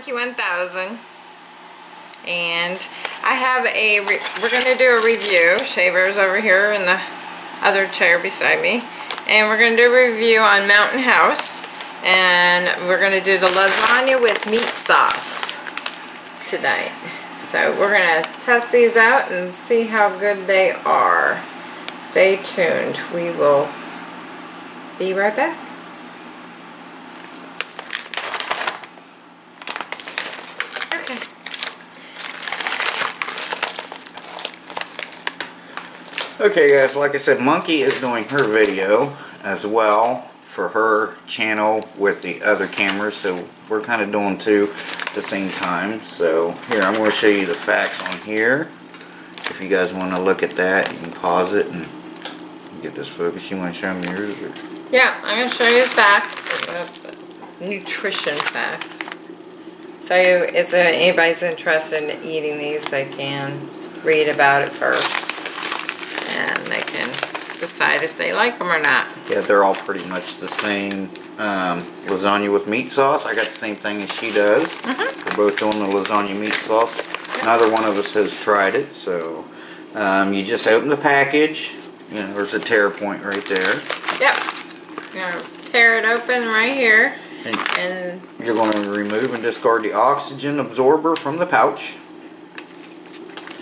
Monkey 1000. And I have a, we're going to do a review. Shaver's over here in the other chair beside me. And we're going to do a review on Mountain House. And we're going to do the lasagna with meat sauce tonight. So we're going to test these out and see how good they are. Stay tuned. We will be right back. Okay guys, like I said, Monkey is doing her video as well for her channel with the other cameras, so we're kind of doing two at the same time. So here, I'm going to show you the facts on here. If you guys want to look at that, you can pause it and get this focus. You want to show me yours? Or? Yeah, I'm going to show you the facts, nutrition facts. So if anybody's interested in eating these, they can read about it first. And they can decide if they like them or not. Yeah, they're all pretty much the same. Um, lasagna with meat sauce. I got the same thing as she does. Mm -hmm. We're both doing the lasagna meat sauce. Neither one of us has tried it, so um, you just open the package. You know, there's a tear point right there. Yep. You're gonna tear it open right here. And, and you're going to remove and discard the oxygen absorber from the pouch.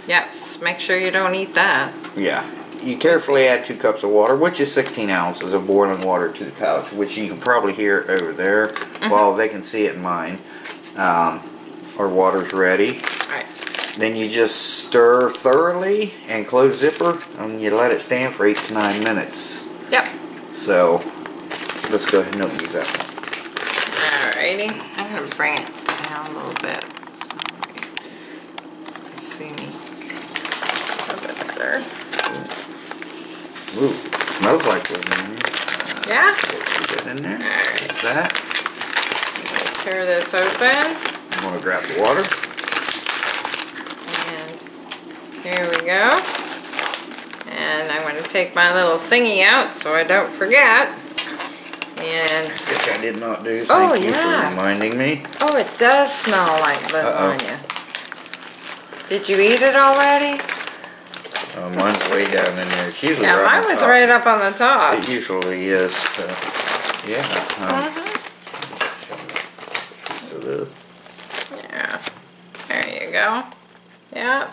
Yes, make sure you don't eat that. Yeah. You carefully add two cups of water, which is 16 ounces of boiling water to the pouch, which you can probably hear over there. Mm -hmm. Well, they can see it in mine. Um, our water's ready. Right. Then you just stir thoroughly and close zipper, and you let it stand for eight to nine minutes. Yep. So, let's go ahead and open these up. Alrighty, I'm to bring it down a little bit so you see me a bit better. Ooh, smells like lasagna. Uh, yeah? Let's get in there. Alright. Like that. Tear this open. I'm going to grab the water. And here we go. And I'm going to take my little thingy out so I don't forget. And which I did not do. Thank oh, you yeah. for reminding me. Oh, it does smell like lasagna. Uh -oh. Did you eat it already? Uh, mine's way down in there. It's usually yeah, right mine was right up on the top. It usually is. So, yeah. Um, uh -huh. So the, yeah. There you go. Yeah.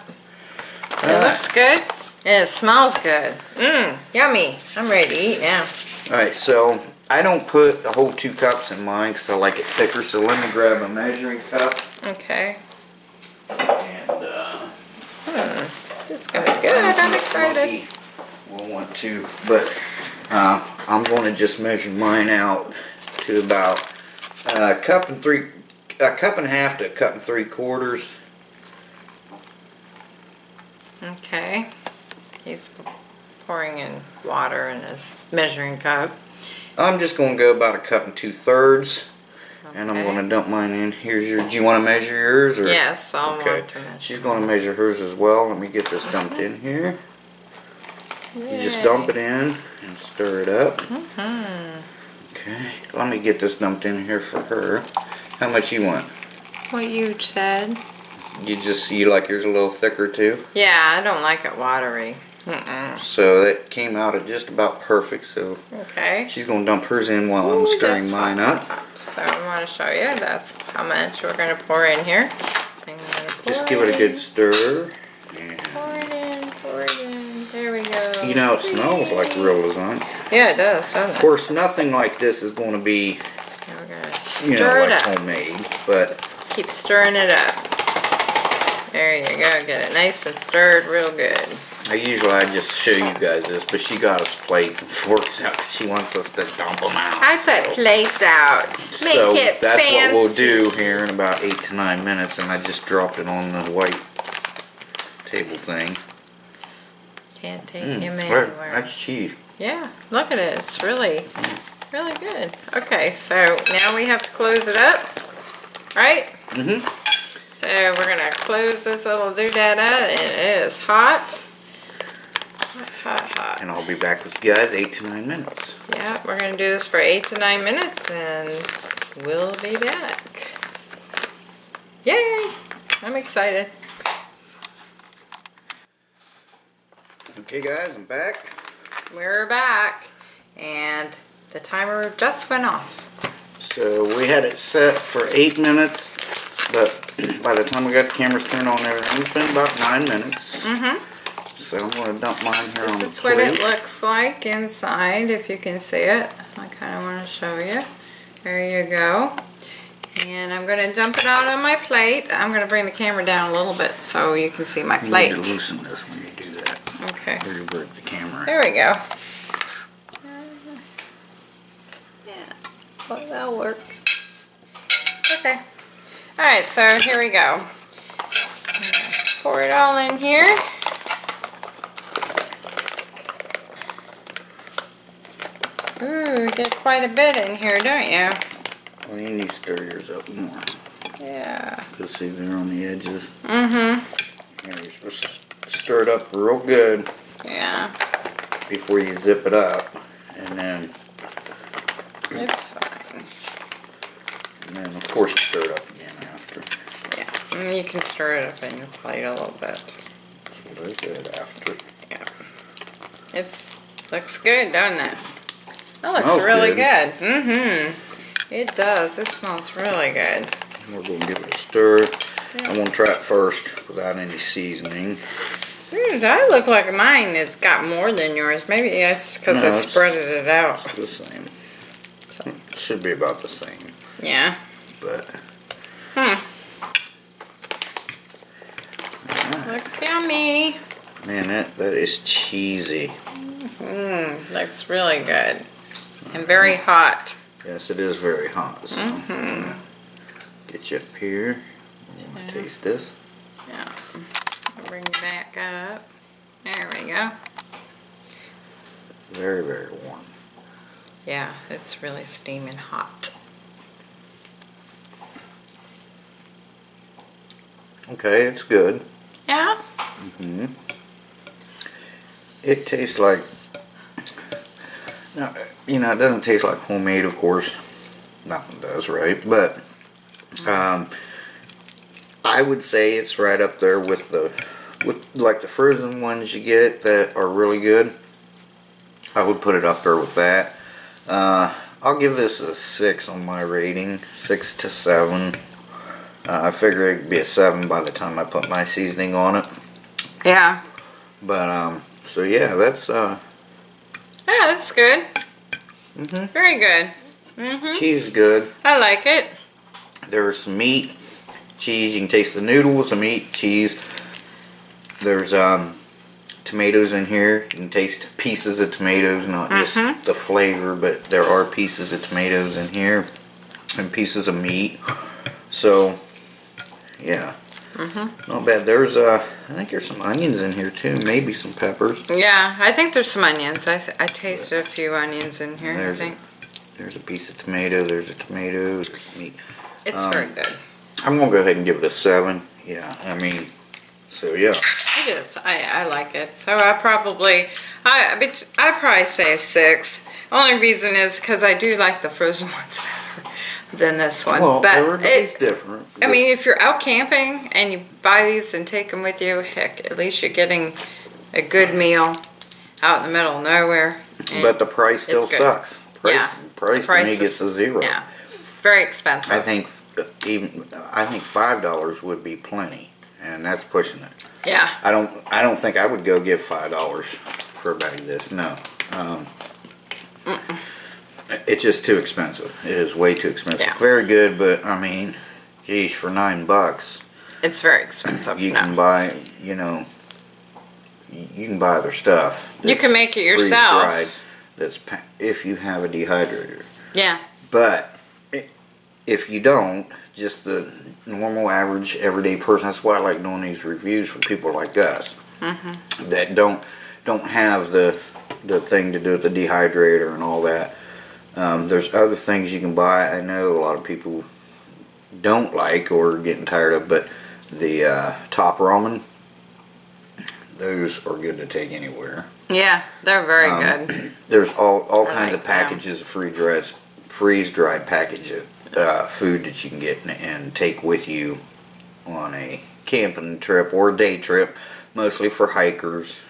It looks good. And it smells good. Mmm. Yummy. I'm ready to eat now. Alright, so I don't put a whole two cups in mine because I like it thicker. So let me grab a measuring cup. Okay. And, uh... Hmm. This is going good. I'm excited. We'll want to, but uh, I'm going to just measure mine out to about a cup and three, a cup and a half to a cup and three quarters. Okay. He's pouring in water in his measuring cup. I'm just going to go about a cup and two thirds. And I'm going to dump mine in. Here's your, do you want to measure yours? Or? Yes, I'll okay. want to measure. She's going to measure hers as well. Let me get this dumped in here. Yay. You just dump it in and stir it up. Mm -hmm. Okay, let me get this dumped in here for her. How much you want? What you said. You just, you like yours a little thicker too? Yeah, I don't like it watery. Mm -mm. So that came out at just about perfect. So okay, she's gonna dump hers in while Ooh, I'm stirring mine up. So I want to show you that's how much we're gonna pour in here. Pour just give it a good stir. Pour it in, pour it in. There we go. You know, it smells like real lasagna. Yeah, it does, doesn't it? Of course, nothing like this is going to be, you know, it like up. homemade, but Let's keep stirring it up. There you go. Get it nice and stirred real good. I usually I just show you guys this, but she got us plates and forks out. She wants us to dump them out. I so. put plates out. Make so it that's fancy. what we'll do here in about eight to nine minutes, and I just dropped it on the white table thing. Can't take mm, him anywhere. That's cheese. Yeah, look at it. It's really, really good. Okay, so now we have to close it up, right? Mm-hmm. So we're going to close this little doodad up. It is hot. Hot, hot. And I'll be back with you guys eight to nine minutes. Yeah, we're going to do this for eight to nine minutes and we'll be back. Yay! I'm excited. Okay guys, I'm back. We're back. And the timer just went off. So we had it set for eight minutes, but by the time we got the cameras turned on there, it's been about nine minutes. Mm-hmm. So uh, I'm gonna dump mine here on This is what plate. it looks like inside, if you can see it. I kind of want to show you. There you go. And I'm going to dump it out on my plate. I'm going to bring the camera down a little bit so you can see my plate. You plate. need to loosen this when you do that. Okay. Or you break the camera. There we go. Yeah, well, that'll work. Okay. Alright, so here we go. Pour it all in here. Ooh, you get quite a bit in here, don't you? Well, you need to stir yours up more. Yeah. Because see, they're on the edges. Mm-hmm. And you're supposed to stir it up real good Yeah. before you zip it up. And then, It's fine. and then of course you stir it up again after. Yeah. And you can stir it up in your plate a little bit. That's what I said after. Yeah. It's looks good, doesn't it? That looks really good. good. Mm-hmm. It does. It smells really good. We're going to give it a stir. Yeah. I'm going to try it first without any seasoning. Dude, I look like mine It's got more than yours. Maybe it's because No, I spreaded it out. It's the same. So, Should be about the same. yeah. But Hmm. Looks yummy. man, that, that is cheesy. Mmm. Looks really good. And very hot. Yes, it is very hot. So. I'm gonna get you up here. Want to taste this. Yeah. Bring it back up. There we go. Very, very warm. Yeah, it's really steaming hot. Okay, it's good. Yeah? hmm It tastes like, no, you know, it doesn't taste like homemade, of course. Nothing does, right? But um, I would say it's right up there with the, with like the frozen ones you get that are really good. I would put it up there with that. Uh, I'll give this a six on my rating, six to seven. Uh, I figure it'd be a seven by the time I put my seasoning on it. Yeah. But um, so yeah, that's uh, Yeah, that's good. Mhm. Very good. Mm-hmm. cheese is good. I like it. There's some meat, cheese. You can taste the noodles, the meat, cheese. There's um, tomatoes in here. You can taste pieces of tomatoes, not just Mhm. the flavor, but there are pieces of tomatoes in here and pieces of meat. So yeah, Mm-hmm. not bad. There's uh, I think there's some onions in here too. Maybe some peppers. Yeah, I think there's some onions. I, I tasted a few onions in here, There's I a- think. There's a piece of tomato. There's a tomato. There's meat. It's um, very good. I'm gonna go ahead and give it a seven. Yeah, I mean, so yeah. It is. I, I like it. So I probably, I I probably say a six. Only reason is because I do like the frozen ones better than this one. Well, but everybody's it, different. I mean, if you're out camping and you buy these and take them with you, heck, at least you're getting a good meal out in the middle of nowhere. But the price still sucks. Price, Yeah. price, price to me gets a zero. yeah, very expensive. I think even I think five dollars would be plenty, and that's pushing it. yeah, I don't I don't think I would go give five dollars for a bag of this. No. Um, it's just too expensive. It is way too expensive. Yeah. Very good, but I mean, geez, for nine bucks. it's very expensive. you no. can buy, you know, you can buy other stuff. You can make it yourself. That's if you have a dehydrator. Yeah, But if you don't, just the normal, average, everyday person. That's why I like doing these reviews for people like us Mm-hmm. that don't don't have the the thing to do with the dehydrator and all that. Um, there's other things you can buy. I know a lot of people don't like or are getting tired of, but the uh, top ramen, those are good to take anywhere. yeah, they're very Um, good. There's all all I kinds like of packages of freeze dried freeze dried package of uh, food that you can get and, and take with you on a camping trip or day trip, mostly for hikers,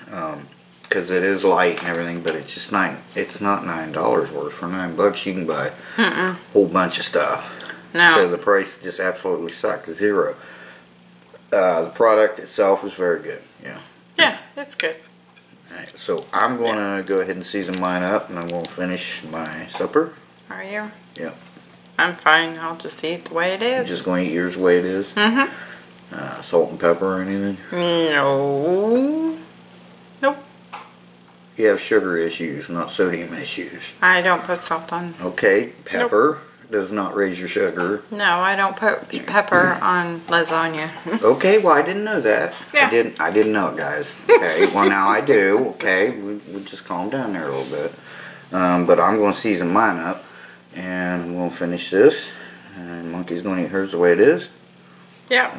because it is light and everything. But it's just nine. It's not nine dollars worth. For nine bucks, you can buy a whole bunch of stuff. No. So the price just absolutely sucks. Zero. Uh, the product itself is very good. Yeah. Yeah, it's good. Alright, so I'm going to go ahead and season mine up and I'm going to finish my supper. Are you? Yeah. I'm fine. I'll just eat the way it is. Is. just going to eat yours the way it is. Mm-hmm. Uh, salt and pepper or anything. No. You have sugar issues, not sodium issues. I don't put salt on. Okay, pepper does not raise your sugar. No, I don't put pepper on lasagna. Okay, well I didn't know that. Yeah. I didn't. I didn't know it, guys. Okay, well now I do. Okay, we, we just calm down there a little bit. Um, but I'm going to season mine up, and I'm going to finish this. And Monkey's going to eat hers the way it is. Yep.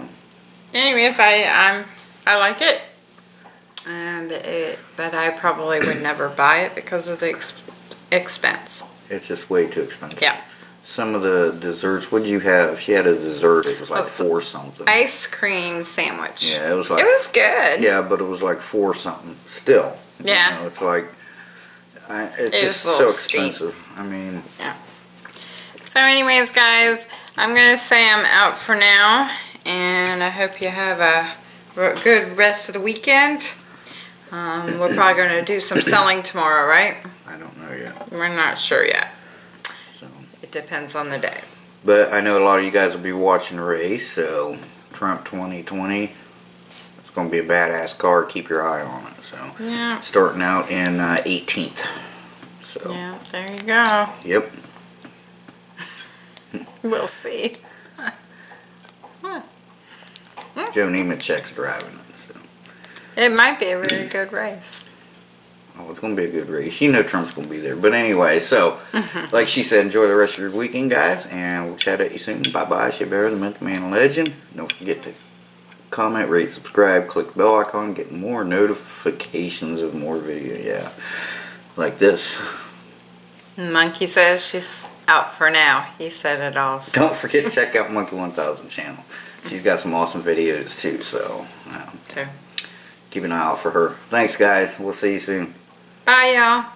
Anyways, I um I like it, and it, but I probably would never buy it because of the ex- expense. It's just way too expensive. Yeah. Some of the desserts. What did you have? She had a dessert. It was like Oh, four something. Ice cream sandwich. Yeah, it was like It was good. Yeah, but it was like four something. Still. you Yeah. know, it's like I, it's It just so steep. expensive. I mean, Yeah. So anyways, guys, I'm going to say I'm out for now, and I hope you have a good rest of the weekend. Um, we're probably going to do some selling tomorrow, right? I don't know yet. We're not sure yet. So. It depends on the day. But I know a lot of you guys will be watching the race, so Trump 2020. It's going to be a badass car. Keep your eye on it. So Yeah. starting out in uh, 18th. So Yeah, there you go. yep. We'll see. Joe Nemechek's driving it. It might be a really good race. Oh, it's going to be a good race. You know Trump's going to be there. But anyway, so, like she said, enjoy the rest of your weekend, guys, and we'll chat at you soon. Bye bye, Bear, the Mental Man Legend. Don't forget to comment, rate, subscribe, click the bell icon, get more notifications of more video. Yeah, like this. Monkey says she's out for now. He said it all. so- Don't forget to check out Monkey 1000 channel. She's got some awesome videos too, so um, too. Keep an eye out for her. Thanks, guys. We'll see you soon. Bye, y'all.